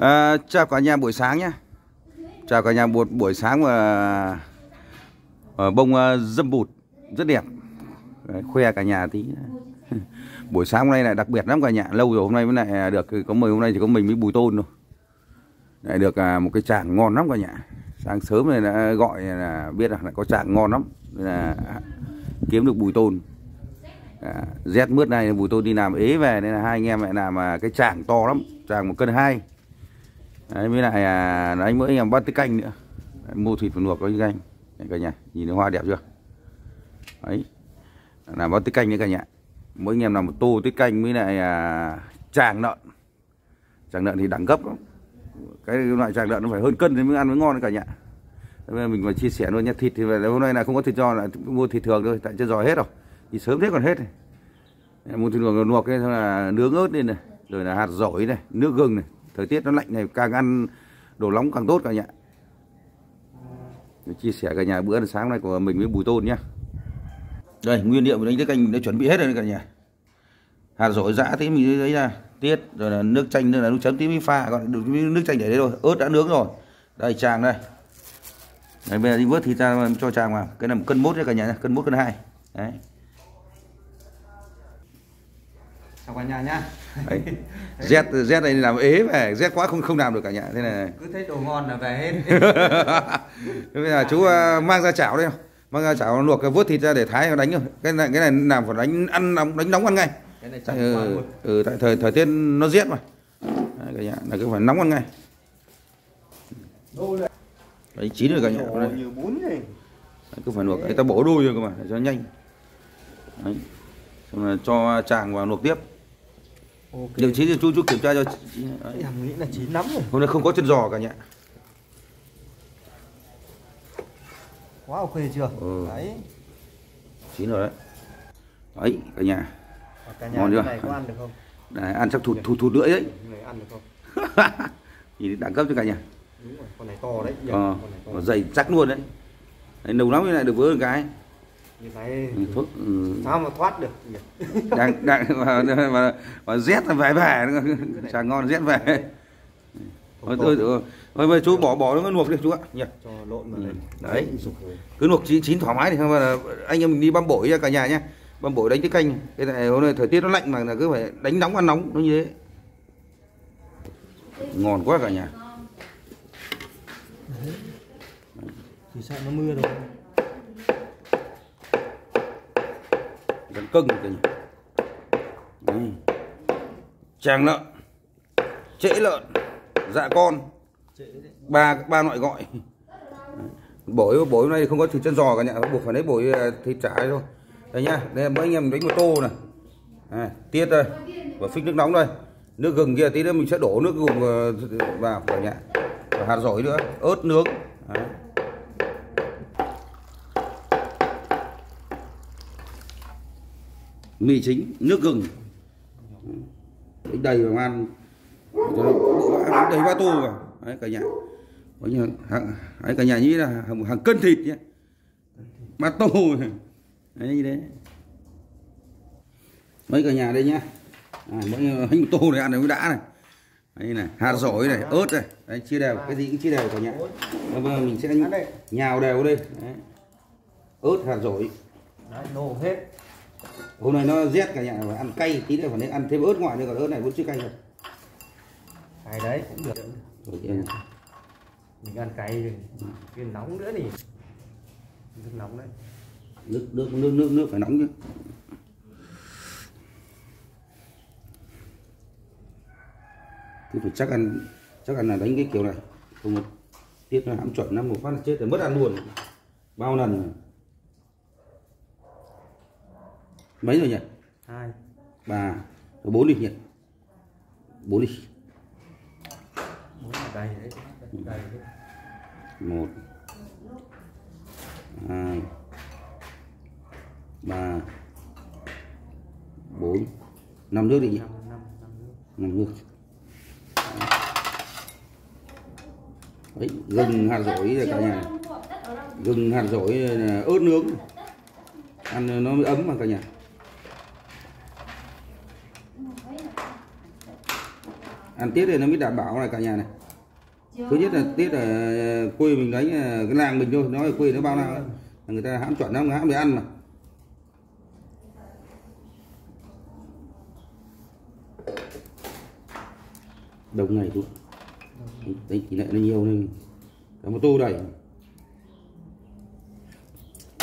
À, chào cả nhà buổi sáng nhé. Chào cả nhà buổi, buổi sáng mà à, bông à, dâm bụt rất đẹp. Đấy, khoe cả nhà tí. Buổi sáng hôm nay lại đặc biệt lắm cả nhà. Lâu rồi hôm nay mới lại à, được có mời hôm nay chỉ có mình với bùi tôn thôi. Lại được à, một cái chàng ngon lắm cả nhà. Sáng sớm này đã gọi là biết là lại có chàng ngon lắm. Nên là kiếm được bùi tôn. À, rét mướt này bùi tôn đi làm ế về nên là hai anh em lại làm à, cái chàng to lắm. Chàng một cân hai. Đấy, với lại à, anh mới em bắt cái canh nữa. Đấy, mua thịt phần luộc có canh. Đấy, cả nhà nhìn nó hoa đẹp chưa? Đấy làm bắt tiết canh nữa cả nhà. Mỗi anh em làm một tô tiết canh với lại à, tràng lợn. Tràng lợn thì đẳng cấp lắm. Cái loại tràng lợn nó phải hơn cân thì mới ăn mới ngon đấy cả nhà. Thế mình phải chia sẻ luôn nhé thịt thì hôm nay là không có thịt giò là mua thịt thường thôi tại chưa giò hết rồi thì sớm thế còn hết này. mua thịt luộc luộc cái là nướng ớt lên này rồi là hạt dổi này nước gừng này thời tiết nó lạnh này, càng ăn đồ nóng càng tốt cả nhà chia sẻ cả nhà bữa sáng nay của mình với bùi tôn nhá đây, nguyên liệu đánh tiết canh đã chuẩn bị hết rồi cả nhà. Hạt dổi giã thế mình lấy ra, tiết, rồi là nước chanh nữa là nước chấm tí mới pha còn được nước chanh để đấy rồi ớt đã nướng rồi. Đây, chàng đây. Đây bây giờ đi vớt thịt ra cho chàng vào. Cái này một cân mốt đấy cả nhà cân mốt, cân hai. Đấy. Chào cả nhà nhá. Đấy. Z Z này làm ế về Z quá không không làm được cả nhà. Thế này cứ thấy đồ ngon là về hết. Thế bây giờ chú uh, mang ra chảo đây mang ra chảo luộc cái vớt thịt ra để thái đánh rồi cái này cái này làm phải đánh ăn nóng đánh nóng ăn ngay. Cái này tại, ừ, ừ, tại thời thời tiết nó rét mà. Đấy, cả nhà là cứ phải nóng ăn ngay. Đấy chín rồi cả nhà. Đấy, cứ phải luộc. Người ta bổ đôi rồi cơ mà để cho nhanh. Đấy. Xong là cho chàng vào luộc tiếp ok. Liệu chín thì chú chú kiểm tra cho em nghĩ là chín lắm rồi. Hôm nay không có chân giò cả nhà quá ok chưa? Ừ. đấy. Chín rồi đấy. Đấy cả nhà. Và cả nhà Ngon chưa? này có ăn được không? Đấy, ăn chắc thụt thụt thụt lưỡi đấy. Này ăn được không? Nhìn đẳng cấp cho cả nhà? Đúng rồi con này to đấy. Nhỉ? ờ, con này to. nó dày chắc luôn đấy. Đấy nấu lắm như này được với một cái này Ừ, thuốc ừ, sao mà thoát được? Nhỉ? đang đang mà, mà, mà rét là về về chả ngon rét về. Thôi thôi thôi, chú bỏ bỏ nó luộc đi chú ạ. Nhỉ cho lộn vào Ừ, đấy. Cứ luộc chín chín thoải mái thì không phải là anh em mình đi băm bổi ra cả nhà nhé. Băm bổi đánh cái canh. Cái này hôm nay thời tiết nó lạnh mà là cứ phải đánh nóng ăn nóng nó như thế. Ngon quá cả nhà. Thì sợ nó mưa rồi vẫn cưng cả tràng lợn trễ lợn. Dạ con. Ba ba loại gọi. Bổi bổi hôm nay không có thịt chân giò cả nhà buộc phải lấy bổi à, thịt trái thôi. Đây nhá. Đây mấy anh em đánh một tô này. À, tiết đây. Và phích nước nóng đây. Nước gừng kia tí nữa mình sẽ đổ nước gừng à, vào cả nhà. Và hạt dổi nữa. Ớt nướng. Đấy. Mì chính nước gừng. Đầy vào ăn đầy ba tô vào. Đấy cả nhà. Có như hàng, đấy, cả nhà nghĩ là hàng, hàng cân thịt nhé. Ba tô. Đấy như thế. Mấy cả nhà đây nhá. À, mỗi hình một tô này ăn này mới đã này. Đây này hạt dổi này ớt này. Đấy chia đều cái gì cũng chia đều cả nhà. Bây giờ mình sẽ nhào đều đây. Đấy. ớt hạt dổi. Đấy nổ hết hôm nay nó rét cả nhà phải ăn cay tí nữa phải nên ăn thêm ớt ngoại nữa còn ớt này vẫn chưa cay rồi cái đấy cũng được. Mình ăn rồi cái nóng nữa thì nước nóng đấy. Nước nước nước nước nước phải nóng chứ. Cứ phải chắc ăn chắc ăn là đánh cái kiểu này. Không một tiết nó hãm chuẩn năm một phát là chết rồi mất ăn luôn. Bao lần rồi. Mấy rồi nhỉ? Hai. Ba. Rồi bốn đi nhỉ? Bốn đi. Đấy. Một. Hai. Ba. Bốn. Năm nước đi nhỉ? Năm nước. Đấy gừng hạt dổi là cả nhà. Gừng hạt dổi là ớt nướng. Ăn nó mới ấm mà cả nhà ăn tiết thì nó mới đảm bảo này cả nhà này. Thứ nhất là tiết ở ờ, quê mình đánh ờ, cái làng mình thôi nói ở quê nó bao nào người ta hãm chuẩn lắm hãm để ăn mà. Đông này luôn. đấy tỷ lệ nó nhiều nên cả một tô đầy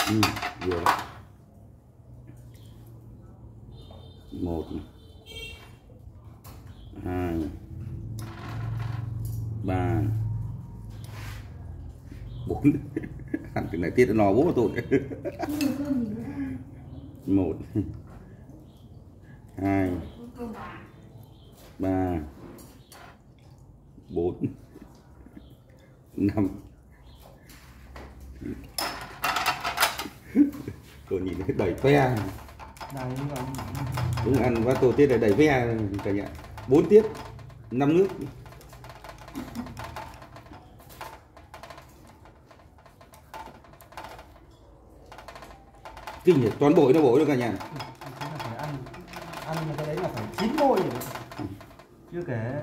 ừ, vừa một hai ba bốn ăn cái này tiết nó bố tôi. Một hai ba bốn năm. Tôi nhìn thấy đầy ve. Đúng ăn và tổ tiết là đầy ve cả nhà. Bốn tiết năm nước kinh nhỉ? Toàn bội nó bội được cả nhà. Phải ăn ăn cái đấy là phải chín môi rồi. Chưa kể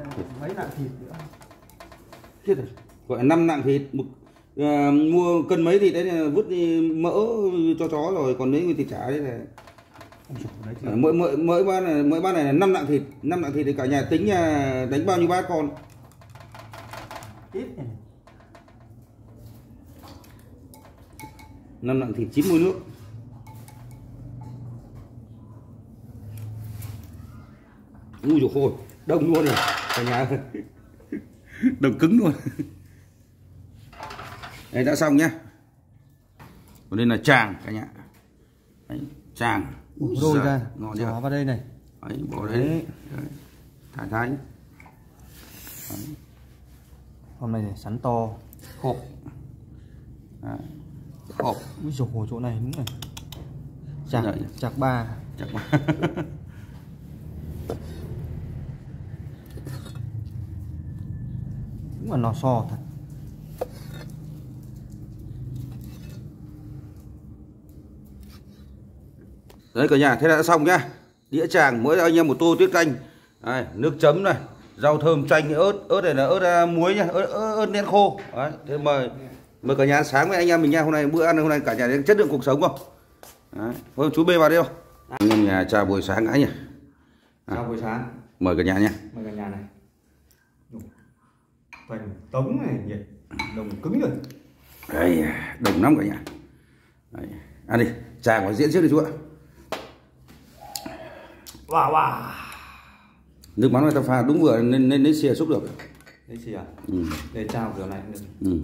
mấy nặng thịt nữa. Chết rồi. Gọi là năm nặng thịt. Một à, mua cân mấy thịt đấy là vứt đi mỡ cho chó rồi còn mấy thịt chả đấy là à, mỗi mỗi mỗi bát này mỗi bát này là năm nặng thịt. Năm nặng thịt thì cả nhà tính nhà đánh bao nhiêu bát con ít này. năm nặng thịt chín muôi nước. Ui dồi ôi đông luôn rồi cả nhà đông cứng luôn. Đây đã xong nhá. Còn đây là tràng cả nhà. Đấy, tràng. Rồi ra ngon chưa? bỏ vào đây này. Đấy, bỏ đấy, Đấy. đấy. thái thái hôm nay để sắn to hộp. Hộp. Úi dồi ôi, chỗ này đúng này. Chạc Đấy. chạc ba. Chắc mà đúng là lò xo thật. Đấy cả nhà thế là đã xong nhá. Đĩa tràng mỗi anh em một tô tiết canh. Đấy, nước chấm này rau thơm chanh ớt ớt này là ớt à, muối nhá ớt, ớt, ớt nén khô. Đấy thế mời mời cả nhà ăn sáng với anh em mình nha. Hôm nay bữa ăn hôm nay cả nhà đến chất lượng cuộc sống không? Đấy. thôi chú bê vào đi không? Anh em nhà chào buổi sáng cái nhỉ? Chào buổi sáng. mời cả nhà nha. Mời cả nhà này. Toàn tống này nhiệt đồng cứng rồi. Đấy đồng lắm cả nhà. Đấy. ăn đi. Tràng vào diễn trước đi chú ạ. Wow wow nước mắm này ta pha đúng vừa nên nên lấy xìa xúc được. Gì à ừ. để trao kiểu này. Được Ừ.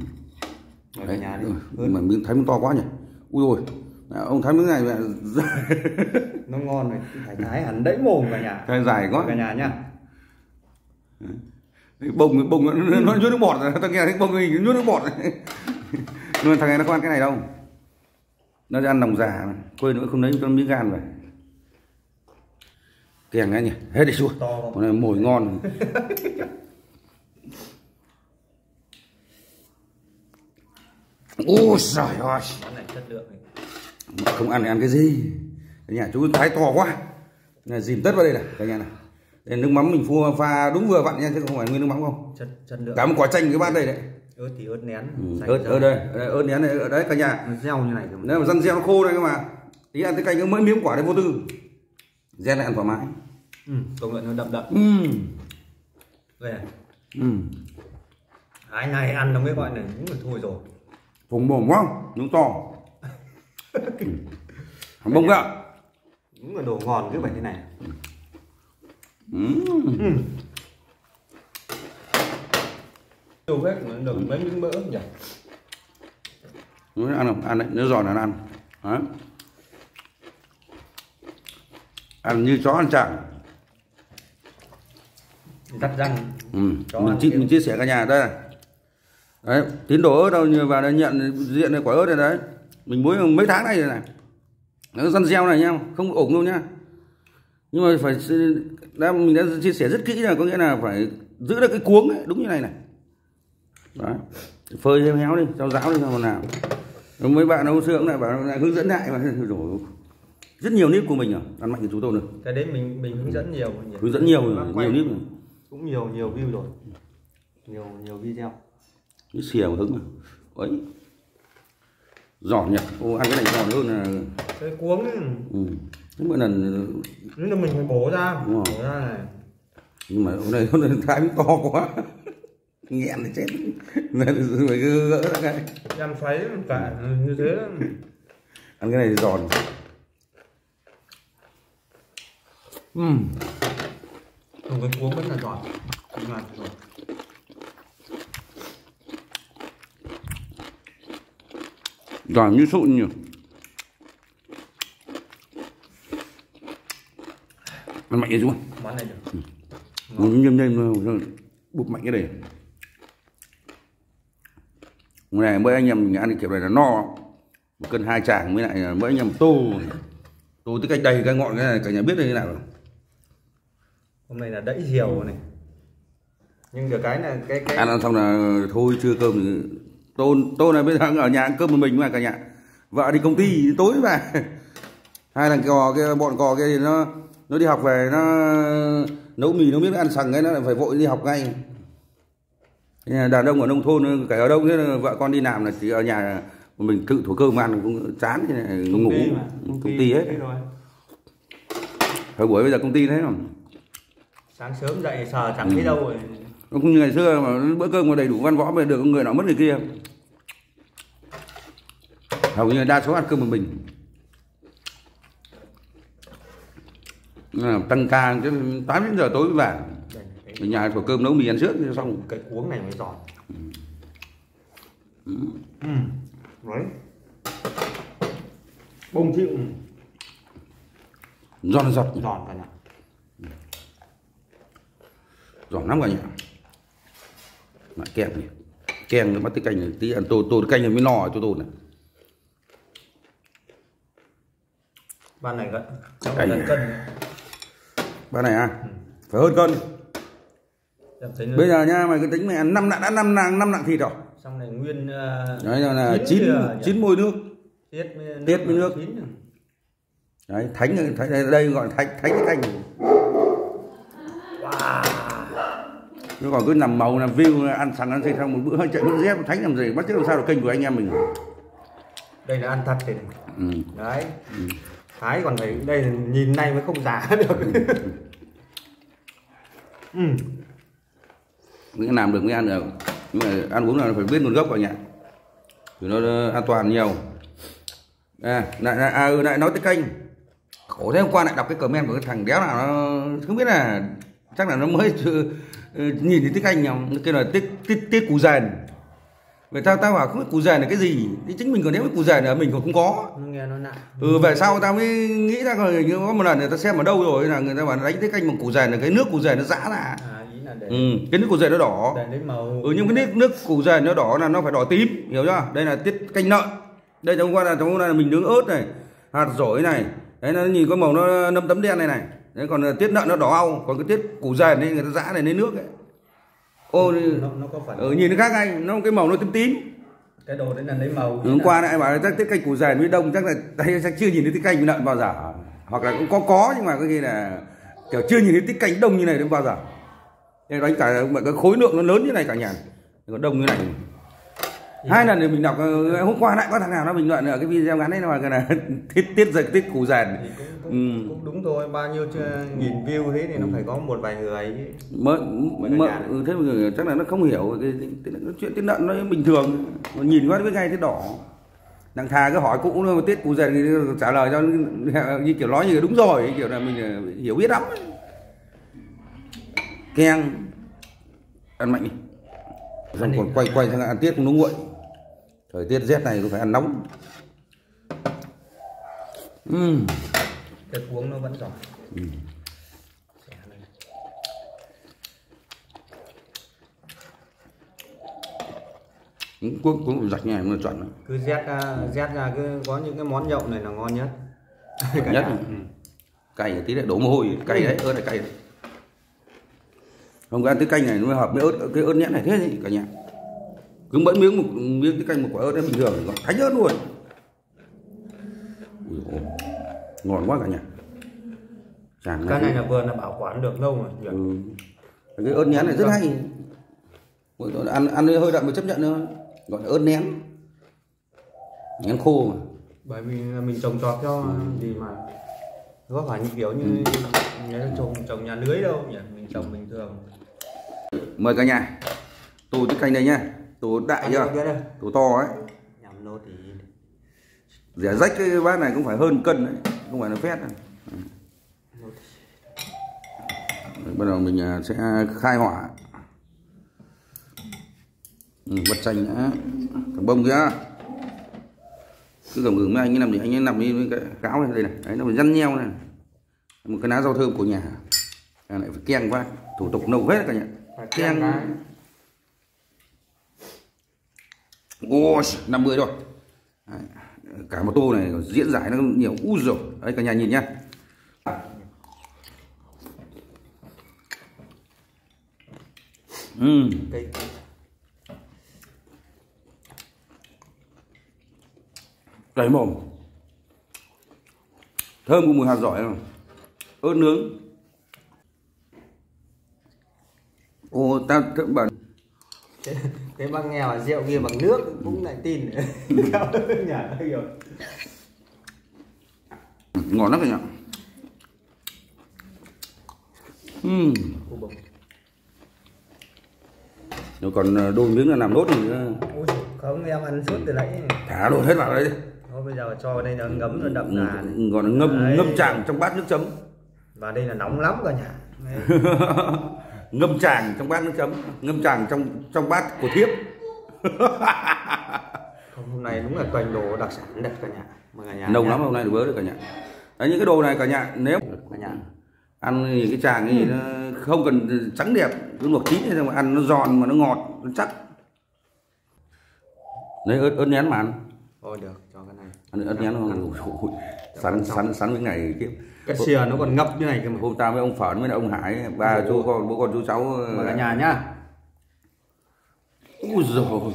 mời Đấy, nhà đi. Ừ, mà miếng thái miếng to quá nhỉ? Ui ôi ông thái miếng này mẹ nó ngon này. Phải thái hẳn đẫy mồm cả nhà. Thái dài quá. Cả nhà nhá. Bông bông nó, nó, nhốt nước bọt rồi. Tao nghe thấy bông hình nhốt nước bọt nhưng mà thằng này nó không ăn cái này đâu. Nó ăn lòng già mà. quên nữa không lấy cho nó miếng gan về kèng ấy nhỉ? Hết đi chua con này mồi ngon. Ôi trời ơi. Món này chất lượng này. Mà không ăn thì ăn cái gì? Cả nhà chú thái to quá. Là dìm tất vào đây này cả nhà này. Đây, nước mắm mình pha pha đúng vừa vặn nha chứ không phải nguyên nước mắm không. Chất chất lượng. Cả một quả chanh cái bát đây đấy. Ớt thì ớt nén ừ, ớt rau. ở đây ớt nén này ở đấy cả nhà. Gieo như này nếu mà răn gieo nó khô này cơ mà tí ăn cái canh cái mỗi miếng quả đấy vô tư rét lại ăn thoải mái ừ, công nhận nó đậm đậm. Ừ. đây này. Ừ. ai này ăn nó mới gọi là đúng là thôi rồi. Phồng mồm quá miếng to. Ừ. bông gạo đúng là đồ ngon cứ phải thế này. Ừ. đâu hết mà được mấy miếng mỡ nhỉ. Nó ăn không? Ăn đấy. Nếu giòn là nó ăn. Đấy. Ăn như chó ăn chả dắt răng. Ừ. Chó mình, chia, mình chia sẻ cả nhà đây. Này đấy tín đồ ớt đâu như vào đây nhận diện này quả ớt này đấy. Mình muối mấy tháng này rồi này. Nó răn gieo này nhá không ổn đâu nhá nhưng mà phải đã mình đã chia sẻ rất kỹ là có nghĩa là phải giữ được cái cuống ấy, đúng như này này. Đấy phơi theo héo đi rau ráo đi xong nào. Mấy bạn nấu xương lại bảo lại hướng dẫn lại mà. Rồi rất nhiều nếp của mình à? Ăn mạnh của chú tôi nữa cái đấy mình mình hướng dẫn nhiều nhỉ? hướng dẫn nhiều quay nhiều nếp rồi. cũng nhiều nhiều view rồi. Nhiều nhiều video. Cái xìa mà hứng à? Ấy giòn nhỉ? Ô ăn cái này giòn hơn là cái cuống ấy, ừ. thế mỗi lần nếu là mình phải bổ ra. Đúng rồi. bổ ra này. Nhưng mà hôm nay hôm nay thái nó to quá. Nghẹn thì chết. Phải cứ gỡ ra cái em xoáy cả như thế. Ăn cái này thì giòn Ừm. Còn cái cuống vẫn là giòn. Nhưng mà rồi. Giòn như sụn nhỉ? Ăn mạnh chú món này được. Nó nhâm nhâm bụp mạnh cái này. Hôm nay mấy anh em mình ăn kiểu này là no. Một cân hai chàng với lại mấy anh em tô. Tô tới cách đầy cái ngọn cái này cả nhà biết là như nào rồi hôm nay là đẫy diều này. Nhưng được cái là cái cái ăn ăn xong là thôi chưa cơm thì tôn tôn này bây giờ ở nhà ăn cơm một mình mà cả nhà. Vợ đi công ty tối về hai thằng cò cái bọn cò kia thì nó nó đi học về nó nấu mì nó biết ăn sằng cái nó lại phải vội đi học ngay. Đàn ông ở nông thôn cả ở đông thế là vợ con đi làm là chỉ ở nhà mình tự thủ cơm ăn cũng chán thế này, ngủ ty mà. công ty hết thế rồi thời buổi bây giờ công ty thế không sáng sớm dậy sờ chẳng thấy đâu rồi. Nó không như ngày xưa mà bữa cơm có đầy đủ văn võ mà được người nọ mất người kia. Hầu như đa số ăn cơm một mình. Tăng ca chứ tám đến giờ tối mới về. Ở nhà thổ cơm nấu mì ăn trước xong. Cái cuống này mới giòn. Ừ. đấy bông chịu. Giòn giọt giòn cả nhà giòn lắm cả nhà lại kèm này kèm nó bắt cái canh này tí. Ăn tô tô canh này mới no cho tô này. Ban này gần cân. Bữa này à? Phải hơn cân. Bây giờ nha mày cứ tính mày ăn năm nặng đã năm nặng năm nặng thịt rồi. Xong này nguyên uh, đấy là, chín chín môi nước. Tiết Tiết với nước. chín rồi. đấy thánh thánh đây, đây gọi là thánh thánh cái canh wow nó còn cứ nằm màu nằm view ăn sẵn ăn xong một bữa hơi chạy mất dép thánh làm gì? Bắt chước làm sao được kênh của anh em mình? Đây là ăn thật thì ừ. đấy. Thái còn phải đây là nhìn này mới không giả được. Ừ. mới làm được mới ăn được. Nhưng mà ăn uống là phải biết nguồn gốc cả nhà thì nó an toàn nhiều. À lại lại à, ừ, lại nói tới kênh. Khổ thế hôm qua lại đọc cái comment của cái thằng đéo nào nó không biết là chắc là nó mới ờ, nhìn thấy tiếng anh nhau kêu là tiết tiết tiết củ rèn. Vậy tao tao bảo không biết củ rèn là cái gì. Thì chính mình còn nếu củ rèn là mình còn không có. Nghe nó nặng. Ừ về sau tao mới nghĩ ra rồi có một lần người ta xem ở đâu rồi là người ta bảo đánh cái canh bằng củ rèn là cái nước củ rèn nó giã ra. À để ừ, cái nước củ rèn nó đỏ. Màu. Ừ nhưng cái nước nước củ rèn nó đỏ là nó phải đỏ tím hiểu chưa? Đây là tiết canh lợn đây hôm qua là hôm qua là mình nướng ớt này hạt rổi này. Đấy nó nhìn có màu nó nấm tấm đen này này đấy còn tiết lợn nó đỏ au. Còn cái tiết củ rèn đấy người ta giã này lấy nước ấy. Ô nó, nó có phần ừ, nhìn nó khác anh. Nó cái màu nó tím tím. Cái đồ đấy là lấy màu hôm qua lại bảo là chắc tiết canh củ rèn với đông chắc là đây chắc chưa nhìn thấy tiết canh với lợn bao giờ. Hoặc là cũng có có nhưng mà cái gì là kiểu chưa nhìn thấy tiết canh đông như này đến bao giờ. Đây đánh cả cái khối lượng nó lớn như này cả nhà. Còn đông như này hai lần thì mình đọc ờ, hôm qua lại có thằng nào nó bình luận ở cái video ngắn đấy là cái là tiết tiết giật tiết củ cũng, cũng, Ừ. cũng đúng thôi bao nhiêu nghìn view thế thì nó phải có một vài người mới cái mới ừ, thế mà người chắc là nó không hiểu cái, cái, cái, cái chuyện tiết lợn nó bình thường. Mà nhìn qua nó biết ngay tiết đỏ. Đằng thà cứ hỏi cũng mà tiết củ rèn thì trả lời cho như kiểu nói như đúng rồi kiểu là mình ờ, hiểu biết lắm. Keng ăn mạnh đi. Xong còn quay quay sang ăn tiết cũng nó nguội thời tiết rét này cũng phải ăn nóng. Ừm. cái cuống nó vẫn giòn. Cũng cũng cũng giặt nhà nó chuẩn cứ rét ra rét ra cứ có những cái món nhậu này là ngon nhất. Cả nhất cay tí lại đổ mồ hôi. Cay đấy ớt này cay. Đấy không có ăn cái canh này nó mới hợp với ớt cái ớt nhãn này thế gì cả nhà cứ bẫy miếng một miếng cái canh một quả ớt đấy bình thường còn thánh ớt luôn. Ui dồi ngon quá cả nhà. Chàng cái này là vừa là bảo quản được lâu mà ừ. cái ớt nén này rất hay. Mỗi tội ăn ăn hơi đậm mới chấp nhận thôi. Gọi là ớt nén. Nén khô mà. Bởi vì mình trồng trọt cho gì mà có phải như kiểu như như trồng trồng nhà lưới đâu nhỉ? Mình trồng bình thường. Mời cả nhà. Tô tiết canh đây nhá tô đại chưa? tô to ấy. Nhầm nốt thì rẻ rách cái bát này cũng phải hơn cân đấy không phải là phét. Đấy, bắt đầu mình à, sẽ khai hỏa. Ừ, bật chanh nhá thằng bông kia. Cứ cầm gừng mấy anh ấy nằm thì anh ấy nằm đi với cái cáo này đây này. Đấy nó phải răn nheo này. Một cái lá rau thơm của nhà. Cái này phải keng quá thủ tục nâu hết cả nhà. Keng cái ôi 50 rồi đấy. cả một tô này diễn giải nó nhiều u rồi. Đấy, cả nhà nhìn nhá. Ừ. cây đầy mồm. Thơm của mùi hạt giỏi không ớt nướng. Ô, ta thơm cái băng nghèo là rượu kia bằng nước cũng lại tin cao hơn nhà rồi ngon lắm cả nhà Ừm, Ôi bụng. rồi còn ờ, đôi miếng là làm nốt nữa Ôi, không em ăn suốt từ nãy thả đồ hết vào đây thôi bây giờ cho vào đây nó ngấm nó đậm đà này. gọi là ngâm Đấy. ngâm tràng trong bát nước chấm và đây là nóng lắm cả nhà. ngâm tràng trong bát nước chấm ngâm tràng trong trong bát của thiếp. Không, hôm nay đúng là toàn đồ đặc sản đẹp cả nhà. Mời cả nhà nồng lắm hôm nay được bớ được cả nhà. Đấy những cái đồ này cả nhà nếu cả nhà. ăn thì cái tràng gì nó không cần trắng đẹp cứ luộc chín thôi mà ăn nó giòn mà nó ngọt nó chắc. Lấy ớt ớt nén mà ăn. Thôi được cho cái này. Ăn ớt nén ui, sắn sắn sắn với ngày kia cái xìa nó còn ngập như này. Cơ mà hôm ta với ông phởn với ông hải. Ba chú con bố con chú cháu mời cả nhà nhá. Ui rồi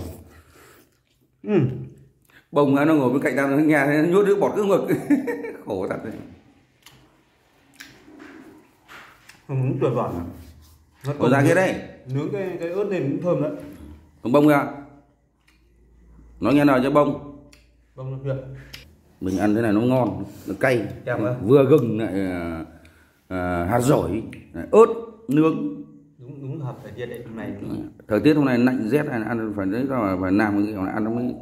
ừ. bông nó ngồi bên cạnh tao nó nghe nó nhốt nước bọt cứ ngực. Khổ thật đấy. Đúng tuyệt vời. Nó có ra kia đây nướng cái cái ớt lên cũng thơm đấy. Ông bông ra nói nghe nào cho bông. Bông nó tuyệt mình ăn thế này nó ngon nó cay. Đẹp không? vừa gừng lại à, à, hạt dổi lại ớt nướng. Đúng đúng hợp thời tiết đấy hôm nay. Thời tiết hôm nay lạnh rét này ăn phải đấy là phải làm cái kiểu ăn nó mới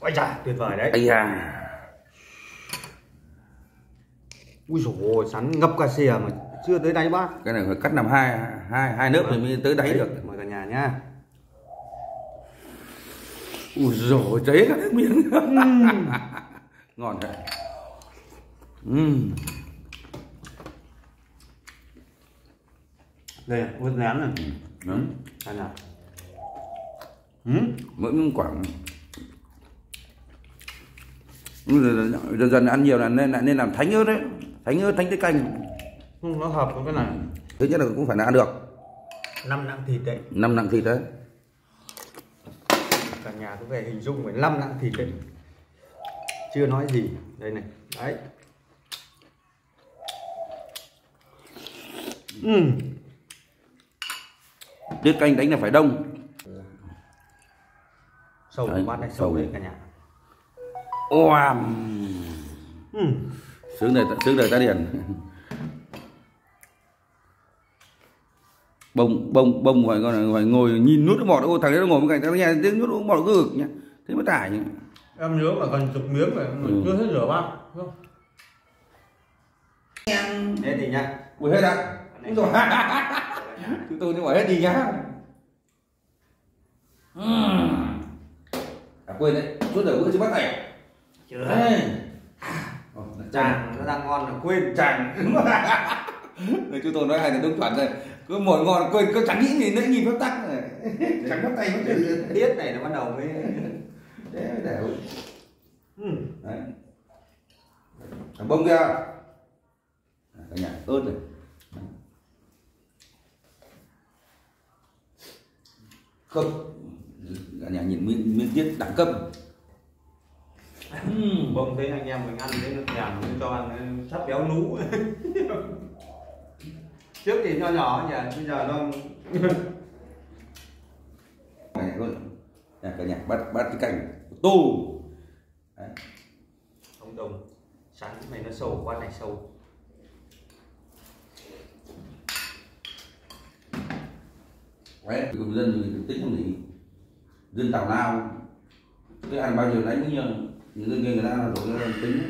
ôi chà tuyệt vời đấy. Ây da. Ui dồi sắn ngập cả xìa mà chưa tới đáy bát. Cái này phải cắt làm hai hai hai lớp thì mới tới đáy được. mời cả nhà nhá ui dồi cháy cả nước miếng. Ngon thật Ừm. đây ớt nén này. Đấy. cả nhà ừ? mỗi miếng khoảng dần dần, dần ăn nhiều là nên là nên làm thánh ớt đấy. Thánh ớt thánh tiết canh. Ừ, nó hợp với cái này. Thứ nhất là cũng phải là ăn được. Năm nặng thịt đấy. Năm nặng thịt đấy nhà cứ về hình dung phải năm nặng thịt đấy chưa nói gì. Đây này. Đấy. Ừ. tiết canh đánh là phải đông. Sâu Đấy, bát này sâu. đấy cả nhà. Oàm ừ. sướng đời sướng đời ta điển bông bông bông phải còn phải ngồi nhìn nút bọt ô thằng đấy nó ngồi bên cạnh tao nghe tiếng nút bọt cứ ực nhá. Thế mới tải nhá. Em nhớ mà gần chục miếng rồi Ừ. chưa hết rửa bát không? Thế thì nhá. Ui hết ạ đúng rồi. Chúng tôi nhưng mà hết đi nhá. À quên đấy. Suốt đời bữa chưa bắt này chưa. Đấy. Chàng. Nó đang ngon là quên chàng. Rồi chúng tôi nói hay là đúng chuẩn rồi cứ một ngon quên cứ chẳng nghĩ gì nữa nhìn phép tắc. Này chẳng bắt tay bắt chân tiết này nó bắt đầu mới mới để ừ. đấy. Bông kia. Cả nhà ớt này. Không. Cả nhà nhìn miếng miếng tiết đẳng cấp. Ừm. bông thấy anh em mình ăn thấy nó nó cho ăn sắp béo nú trước thì nho nhỏ nhỉ bây giờ nó này luôn nhà cả nhà bắt bắt cái cành tu Đấy. không đồng sắn mày nó sâu qua này sâu. Đấy, thì dân thì tính không gì dân tào lao cái ăn bao nhiêu lấy bao nhiêu những dân kia người ta rồi người ta tính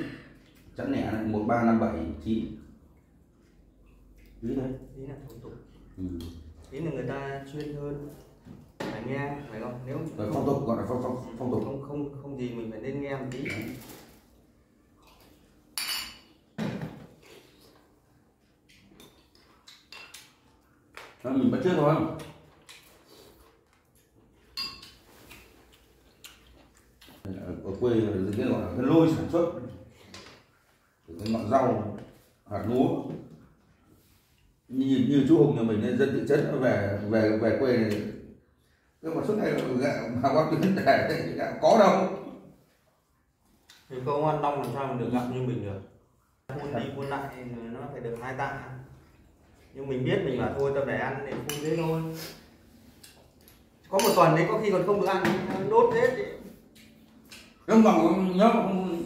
chẵn lẻ này một ba năm bảy chín cứ thế ý là thủ tục. Ừ. ý là người ta chuyên hơn. Phải nghe phải không? Nếu Rồi phong tục gọi là phong phong phong tục. không không không gì mình phải nên nghe một tí. Đó, mình bắt trước thôi. Ở quê cái gọi là cái lôi sản xuất. Cái ngọn rau hạt lúa như, như chú Hùng nhà mình ấy, dân thị trấn về về về quê này. Cái mà suốt ngày gạo mà quan tuyến để gạo có đâu. Thì công an long làm sao mà được gặp như mình được? Phun đi phun lại thì nó phải được hai tạ. Nhưng mình biết mình bảo thôi tao để ăn để phun thế thôi. Có một tuần đấy có khi còn không được ăn đốt hết ấy. nhưng mà nhớ không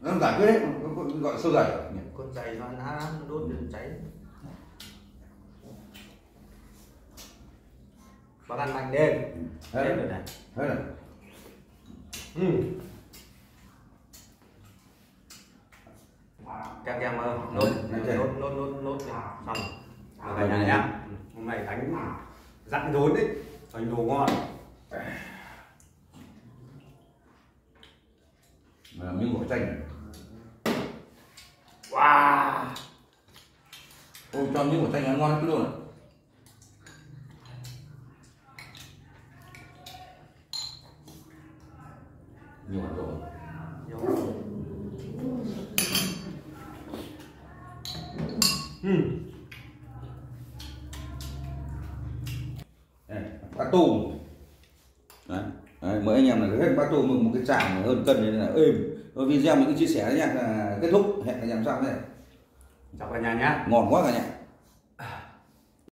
nó giải quyết đấy gọi sâu giải. Con dày nó ăn á nó đốt được cháy bác ăn mạnh đêm. Thế. đêm rồi. này. Thế là ừ. kem kem ơi nốt nốt nốt nốt nốt này. xong. Cả nhà em hôm nay đánh dặn rốn đấy. Đánh đồ ngon. Là miếng gỏi chanh. Wow. Ôi cho miếng gỏi chanh ăn ngon lắm luôn nhiều ừ. Đây, bát tôm. Đấy. Đấy, mấy anh em là hết bát tôm một cái chàng hơn cân này là êm. Video mình cứ chia sẻ nhé là kết thúc. Hẹn anh em sau này chào cả nhà nhá. Ngon quá cả nhà